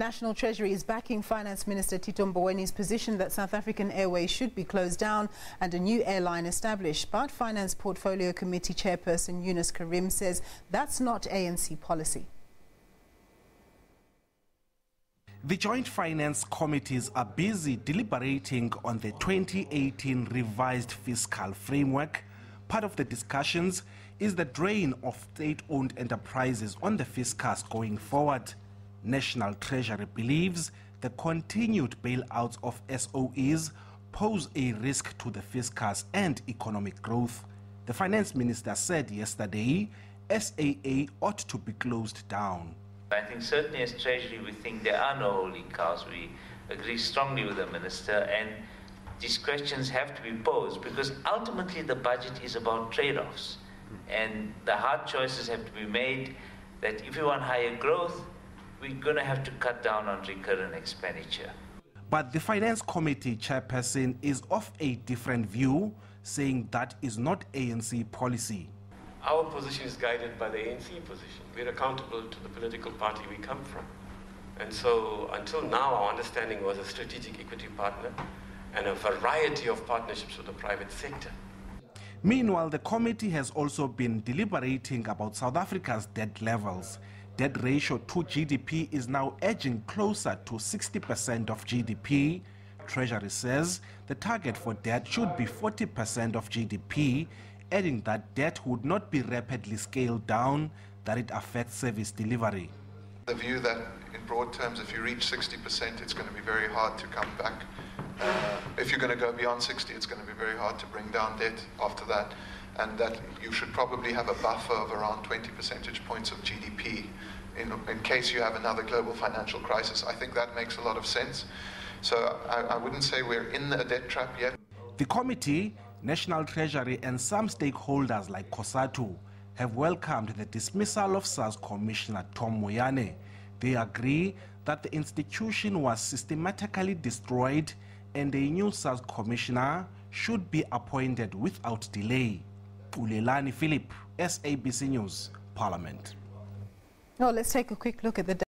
National Treasury is backing Finance Minister Tito Mboweni's position that South African Airways should be closed down and a new airline established. But Finance Portfolio Committee Chairperson Yunus Carrim says that's not ANC policy. The Joint Finance Committees are busy deliberating on the 2018 revised fiscal framework. Part of the discussions is the drain of state-owned enterprises on the fiscus going forward. National Treasury believes the continued bailouts of SOEs pose a risk to the fiscus and economic growth. The finance minister said yesterday SAA ought to be closed down. I think certainly as Treasury we think there are no holy cows. We agree strongly with the minister and these questions have to be posed because ultimately the budget is about trade-offs and the hard choices have to be made that if we want higher growth, we're going to have to cut down on recurrent expenditure. But the Finance Committee chairperson is of a different view, saying that is not ANC policy. Our position is guided by the ANC position. We're accountable to the political party we come from. And so until now, our understanding was a strategic equity partner and a variety of partnerships with the private sector. Meanwhile, the committee has also been deliberating about South Africa's debt levels debt ratio to GDP is now edging closer to 60% of GDP. Treasury says the target for debt should be 40% of GDP, adding that debt would not be rapidly scaled down, that it affects service delivery. The view that in broad terms, if you reach 60%, it's going to be very hard to come back. Uh, if you're going to go beyond 60, it's going to be very hard to bring down debt after that and that you should probably have a buffer of around 20 percentage points of GDP in, in case you have another global financial crisis. I think that makes a lot of sense. So I, I wouldn't say we're in a debt trap yet. The committee, National Treasury, and some stakeholders like COSATU have welcomed the dismissal of SARS Commissioner Tom Moyane. They agree that the institution was systematically destroyed and a new SARS Commissioner should be appointed without delay. Ulelani Philip, SABC News, Parliament. Well, let's take a quick look at the